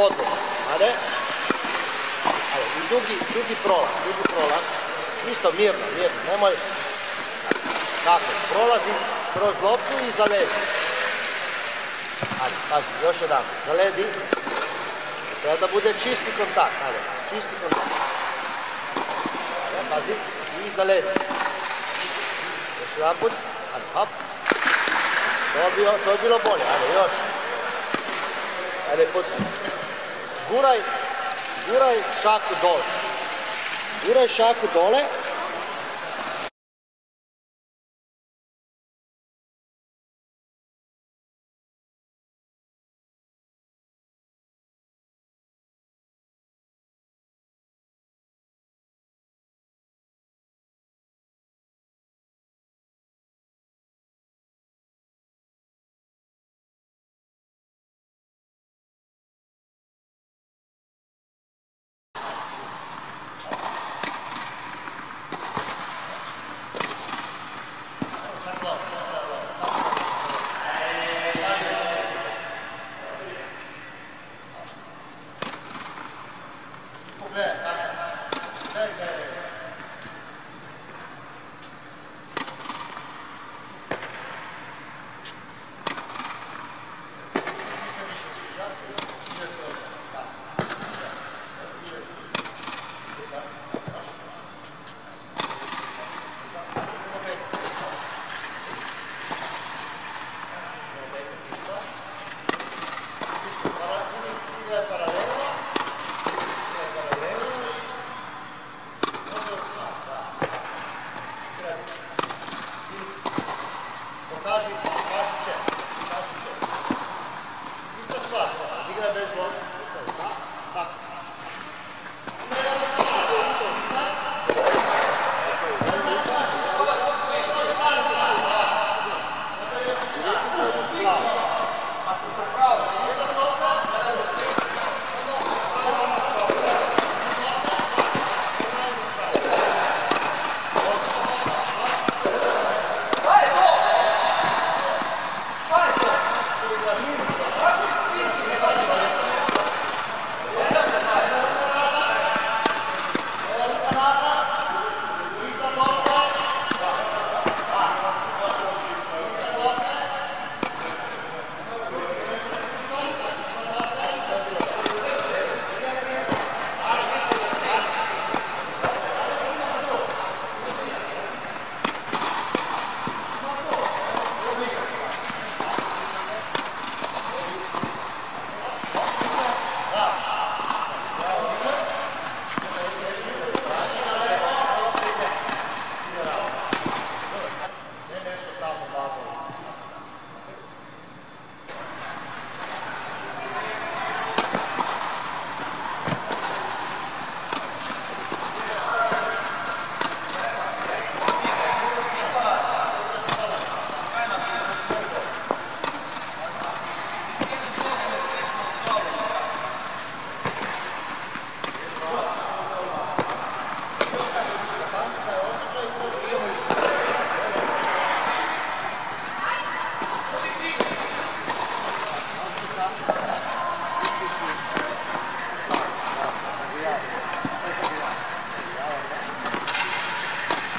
uz podlogu. Ajde. Ajde, i dugi, dugi prolaz, dugi prolaz. Isto mirno, mirno, nemoj. Tako, prolazi kroz loptu i zaledi. Ajde, pazi, još jedan, zaledi. Treba da bude čisti kontakt, ajde, čisti kontakt. Ajde, pazi, i zaledi. Još jedan put, ajde, hop. To je, bio, to bilo bolje, ajde, još. Ajde, put. Guraj, guraj šaku dole. Guraj šaku dole. bet.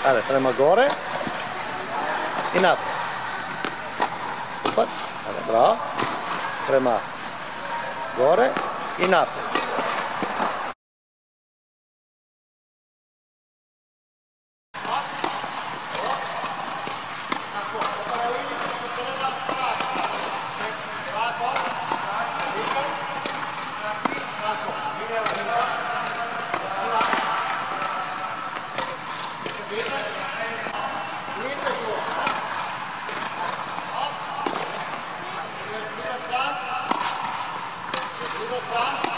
Ajde, prema gore. I naprijed. Super. Ajde, bravo. Prema gore i naprijed. Stop.